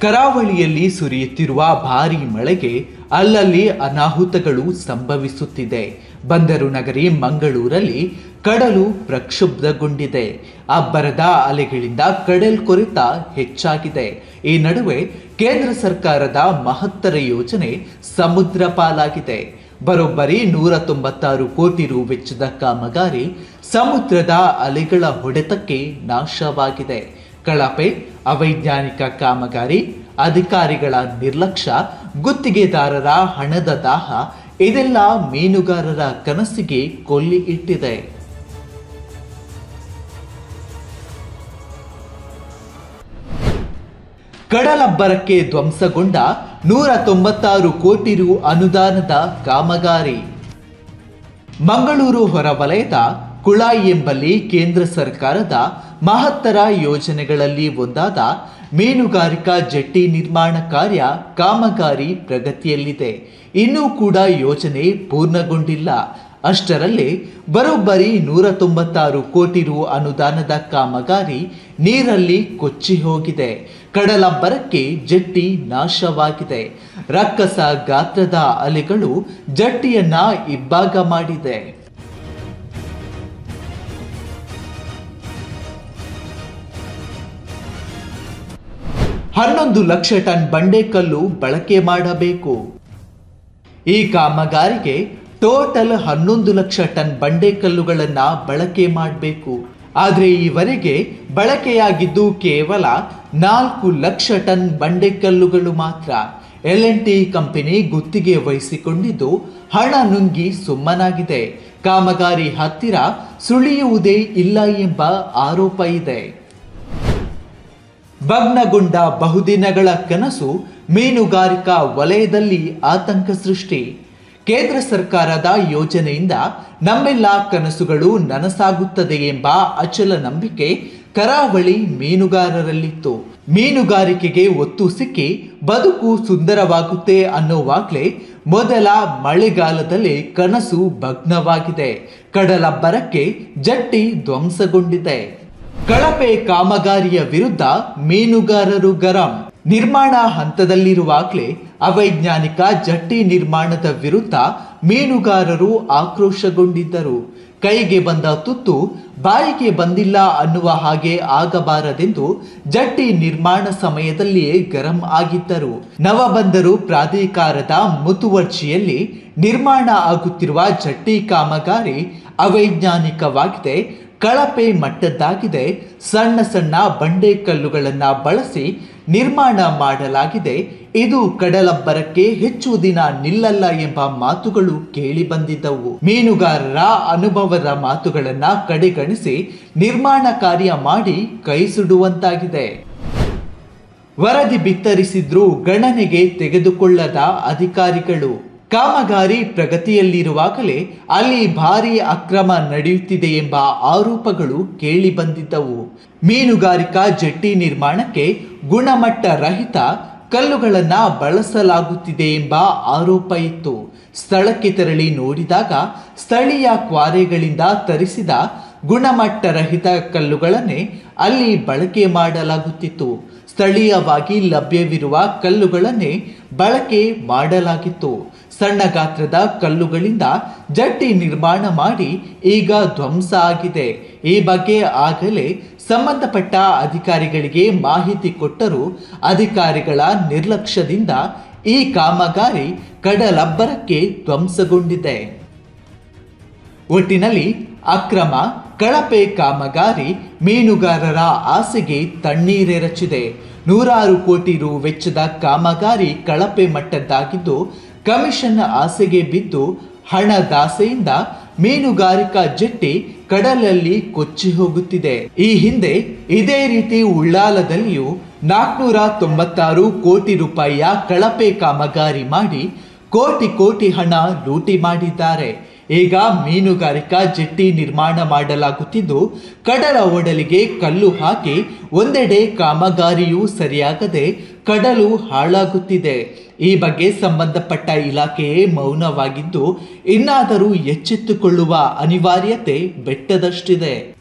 ಕರಾವಳಿಯಲ್ಲಿ ಸುರಿಯುತ್ತಿರುವ ಭಾರೀ ಮಳೆಗೆ ಅಲ್ಲಲ್ಲಿ ಅನಾಹುತಗಳು ಸಂಭವಿಸುತ್ತಿದೆ. ಬಂದರು ನಗರಿ ಮಂಗಳೂರಲ್ಲಿ ಕಡಲು ಪ್ರಕ್ಷುಬ್ಧಗೊಂಡಿದೆ. ಅಬ್ಬರದ ಅಲೆಗಳಿಂದ ಕಡಲ್ ಕೊರೆತ ಹೆಚ್ಚಾಗಿದೆ. ಈ ನಡುವೆ ಕೇಂದ್ರ ಸರ್ಕಾರದ ಮಹತ್ತರ ಯೋಜನೆ ಸಮುದ್ರ ಪಾಲಾಗಿದೆ. ಬರೋಬ್ಬರಿ ನೂರ ತೊಂಬತ್ತಾರು ಕೋಟಿ ರು ವೆಚ್ಚದ ಕಾಮಗಾರಿ ಸಮುದ್ರದ ಅಲೆಗಳ ಹೊಡೆತಕ್ಕೆ ನಾಶವಾಗಿದೆ. ಕಳಪೆ, ಅವೈಜ್ಞಾನಿಕ ಕಾಮಗಾರಿ, ಅಧಿಕಾರಿಗಳ ನಿರ್ಲಕ್ಷ್ಯ ಗುತ್ತಿಗೆದಾರರ ಹಣದ ದಾಹ, ಇದೆಲ್ಲ ಮೀನುಗಾರರ ಕನಸಿಗೆ ಕೊಲ್ಲಿ ಇಟ್ಟಿದೆ. ಕಡಲಬ್ಬರಕ್ಕೆ ಧ್ವಂಸಗೊಂಡ ನೂರ ತೊಂಬತ್ತಾರು ಕೋಟಿ ರು ಅನುದಾನದ ಕಾಮಗಾರಿ. ಮಂಗಳೂರು ಹೊರವಲಯದ ಕುಳಾಯಿ ಎಂಬಲ್ಲಿ ಕೇಂದ್ರ ಸರ್ಕಾರದ ಮಹತ್ತರ ಯೋಜನೆಗಳಲ್ಲಿ ಒಂದಾದ ಮೀನುಗಾರಿಕಾ ಜೆಟ್ಟಿ ನಿರ್ಮಾಣ ಕಾರ್ಯ ಕಾಮಗಾರಿ ಪ್ರಗತಿಯಲ್ಲಿದೆ. ಇನ್ನೂ ಕೂಡ ಯೋಜನೆ ಪೂರ್ಣಗೊಂಡಿಲ್ಲ. ಅಷ್ಟರಲ್ಲಿ ಬರೋಬ್ಬರಿ ನೂರ ತೊಂಬತ್ತಾರು ಕೋಟಿ ರು ಅನುದಾನದ ಕಾಮಗಾರಿ ನೀರಲ್ಲಿ ಕೊಚ್ಚಿ ಹೋಗಿದೆ. ಕಡಲಬ್ಬರಕ್ಕೆ ಜಟ್ಟಿ ನಾಶವಾಗಿದೆ. ರಕ್ಕಸ ಗಾತ್ರದ ಅಲೆಗಳು ಜಟ್ಟಿಯನ್ನ ಇಬ್ಬಾಗ ಮಾಡಿದೆ. ಹನ್ನೊಂದು ಲಕ್ಷ ಟನ್ ಬಂಡೆಕಲ್ಲು ಬಳಕೆ ಮಾಡಬೇಕು. ಈ ಕಾಮಗಾರಿಗೆ ಟೋಟಲ್ ಹನ್ನೊಂದು ಲಕ್ಷ ಟನ್ ಬಂಡೆಕಲ್ಲುಗಳನ್ನು ಬಳಕೆ ಮಾಡಬೇಕು. ಆದರೆ ಈವರೆಗೆ ಬಳಕೆಯಾಗಿದ್ದು ಕೇವಲ ನಾಲ್ಕು ಲಕ್ಷ ಟನ್ ಬಂಡೆಕಲ್ಲುಗಳು ಮಾತ್ರ. ಎಲ್ ಎನ್ ಟಿ ಕಂಪನಿ ಗುತ್ತಿಗೆ ವಹಿಸಿಕೊಂಡಿದ್ದು ಹಣ ನುಂಗಿ ಸುಮ್ಮನಾಗಿದೆ. ಕಾಮಗಾರಿ ಹತ್ತಿರ ಸುಳಿಯುವುದೇ ಇಲ್ಲ ಎಂಬ ಆರೋಪ ಇದೆ. ಭಗ್ನಗೊಂಡ ಬಹುದಿನಗಳ ಕನಸು ಮೀನುಗಾರಿಕಾ ವಲಯದಲ್ಲಿ ಆತಂಕ ಸೃಷ್ಟಿ. ಕೇಂದ್ರ ಸರ್ಕಾರದ ಯೋಜನೆಯಿಂದ ನಮ್ಮೆಲ್ಲ ಕನಸುಗಳು ನನಸಾಗುತ್ತದೆ ಎಂಬ ಅಚಲ ನಂಬಿಕೆ ಕರಾವಳಿ ಮೀನುಗಾರರಲ್ಲಿತ್ತು. ಮೀನುಗಾರಿಕೆಗೆ ಒತ್ತು ಸಿಕ್ಕಿ ಬದುಕು ಸುಂದರವಾಗುತ್ತೆ ಅನ್ನೋವಾಗ್ಲೇ ಮೊದಲ ಮಳೆಗಾಲದಲ್ಲಿ ಕನಸು ಭಗ್ನವಾಗಿದೆ. ಕಡಲಬ್ಬರಕ್ಕೆ ಜಟ್ಟಿ ಧ್ವಂಸಗೊಂಡಿದೆ. ಕಳಪೆ ಕಾಮಗಾರಿಯ ವಿರುದ್ಧ ಮೀನುಗಾರರು ಗರಂ. ನಿರ್ಮಾಣ ಹಂತದಲ್ಲಿರುವಾಗಲೇ ಅವೈಜ್ಞಾನಿಕ ಜಟ್ಟಿ ನಿರ್ಮಾಣದ ವಿರುದ್ಧ ಮೀನುಗಾರರು ಆಕ್ರೋಶಗೊಂಡಿದ್ದರು. ಕೈಗೆ ಬಂದ ತುತ್ತು ಬಾಯಿಗೆ ಬಂದಿಲ್ಲ ಅನ್ನುವ ಹಾಗೆ ಆಗಬಾರದೆಂದು ಜಟ್ಟಿ ನಿರ್ಮಾಣ ಸಮಯದಲ್ಲಿಯೇ ಗರಂ ಆಗಿದ್ದರು. ನವಬಂದರು ಪ್ರಾಧಿಕಾರದ ಮುತುವರ್ಜಿಯಲ್ಲಿ ನಿರ್ಮಾಣ ಆಗುತ್ತಿರುವ ಜಟ್ಟಿ ಕಾಮಗಾರಿ ಅವೈಜ್ಞಾನಿಕವಾಗಿದೆ. ಕಳಪೆ ಮಟ್ಟದ್ದಾಗಿದೆ. ಸಣ್ಣ ಸಣ್ಣ ಬಂಡೆ ಕಲ್ಲುಗಳನ್ನು ಬಳಸಿ ನಿರ್ಮಾಣ ಮಾಡಲಾಗಿದೆ. ಇದು ಕಡಲಬ್ಬರಕ್ಕೆ ಹೆಚ್ಚು ದಿನ ನಿಲ್ಲಲ್ಲ ಎಂಬ ಮಾತುಗಳು ಕೇಳಿ ಬಂದಿದ್ದವು. ಮೀನುಗಾರರ ಅನುಭವದ ಮಾತುಗಳನ್ನು ಕಡೆಗಣಿಸಿ ನಿರ್ಮಾಣ ಕಾರ್ಯ ಮಾಡಿ ಕೈ ಸುಡುವಂತಾಗಿದೆ. ವರದಿ ಬಿತ್ತರಿಸಿದ್ರೂ ಗಣನೆಗೆ ತೆಗೆದುಕೊಳ್ಳದ ಅಧಿಕಾರಿಗಳು. ಕಾಮಗಾರಿ ಪ್ರಗತಿಯಲ್ಲಿರುವಾಗಲೇ ಅಲ್ಲಿ ಭಾರೀ ಅಕ್ರಮ ನಡೆಯುತ್ತಿದೆ ಎಂಬ ಆರೋಪಗಳು ಕೇಳಿಬಂದಿದ್ದವು ಮೀನುಗಾರಿಕಾ ಜೆಟ್ಟಿ ನಿರ್ಮಾಣಕ್ಕೆ ಗುಣಮಟ್ಟ ರಹಿತ ಕಲ್ಲುಗಳನ್ನು ಬಳಸಲಾಗುತ್ತಿದೆ ಎಂಬ ಆರೋಪ ಇತ್ತು. ಸ್ಥಳಕ್ಕೆ ತೆರಳಿ ನೋಡಿದಾಗ ಸ್ಥಳೀಯ ಕ್ವಾರೆಗಳಿಂದ ತರಿಸಿದ ಗುಣಮಟ್ಟರಹಿತ ಕಲ್ಲುಗಳನ್ನೇ ಅಲ್ಲಿ ಬಳಕೆ ಮಾಡಲಾಗುತ್ತಿತ್ತು. ಸ್ಥಳೀಯವಾಗಿ ಲಭ್ಯವಿರುವ ಕಲ್ಲುಗಳನ್ನೇ ಬಳಕೆ ಮಾಡಲಾಗಿತ್ತು. ಸಣ್ಣ ಗಾತ್ರದ ಕಲ್ಲುಗಳಿಂದ ಜಟ್ಟಿ ನಿರ್ಮಾಣ ಮಾಡಿ ಈಗ ಧ್ವಂಸ ಆಗಿದೆ. ಈ ಬಗ್ಗೆ ಆಗಲೇ ಸಂಬಂಧಪಟ್ಟ ಅಧಿಕಾರಿಗಳಿಗೆ ಮಾಹಿತಿ ಕೊಟ್ಟರೂ ಅಧಿಕಾರಿಗಳ ನಿರ್ಲಕ್ಷ್ಯದಿಂದ ಈ ಕಾಮಗಾರಿ ಕಡಲಬ್ಬರಕ್ಕೆ ಧ್ವಂಸಗೊಂಡಿದೆ. ಒಟ್ಟಿನಲ್ಲಿ ಅಕ್ರಮ, ಕಳಪೆ ಕಾಮಗಾರಿ ಮೀನುಗಾರರ ಆಸೆಗೆ ತಣ್ಣೀರೆರಚಿದೆ. ನೂರಾರು ಕೋಟಿ ರು ವೆಚ್ಚದ ಕಾಮಗಾರಿ ಕಳಪೆ ಮಟ್ಟದ್ದಾಗಿದ್ದು ಕಮಿಷನ್ ಆಸೆಗೆ ಬಿದ್ದು ಹಣ ದಾಸೆಯಿಂದ ಮೀನುಗಾರಿಕಾ ಜೆಟ್ಟಿ ಕಡಲಲ್ಲಿ ಕೊಚ್ಚಿ ಹೋಗುತ್ತಿದೆ. ಈ ಹಿಂದೆ ಇದೇ ರೀತಿ ಉಳ್ಳಾಲದಲ್ಲಿಯೂ ನಾಲ್ಕುನೂರ ತೊಂಬತ್ತಾರು ಕೋಟಿ ರೂಪಾಯಿಯ ಕಳಪೆ ಕಾಮಗಾರಿ ಮಾಡಿ ಕೋಟಿ ಕೋಟಿ ಹಣ ಲೂಟಿ ಮಾಡಿದ್ದಾರೆ. ಈಗ ಮೀನುಗಾರಿಕಾ ಜೆಟ್ಟಿ ನಿರ್ಮಾಣ ಮಾಡಲಾಗುತ್ತಿದ್ದು, ಕಡಲ ಒಡಲಿಗೆ ಕಲ್ಲು ಹಾಕಿ ಒಂದೆಡೆ ಕಾಮಗಾರಿಯೂ ಸರಿಯಾಗದೆ ಕಡಲು ಹಾಳಾಗುತ್ತಿದೆ. ಈ ಬಗ್ಗೆ ಸಂಬಂಧಪಟ್ಟ ಇಲಾಖೆಯೇ ಮೌನವಾಗಿದ್ದು ಇನ್ನಾದರೂ ಎಚ್ಚೆತ್ತುಕೊಳ್ಳುವ ಅನಿವಾರ್ಯತೆ ಬೆಟ್ಟದಷ್ಟಿದೆ.